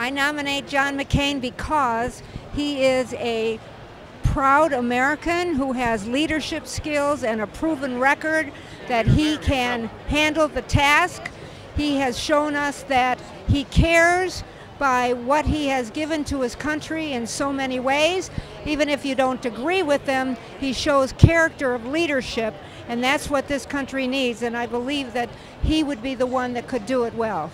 I nominate John McCain because he is a proud American who has leadership skills and a proven record that he can handle the task. He has shown us that he cares by what he has given to his country in so many ways. Even if you don't agree with them, he shows character of leadership, and that's what this country needs, and I believe that he would be the one that could do it well.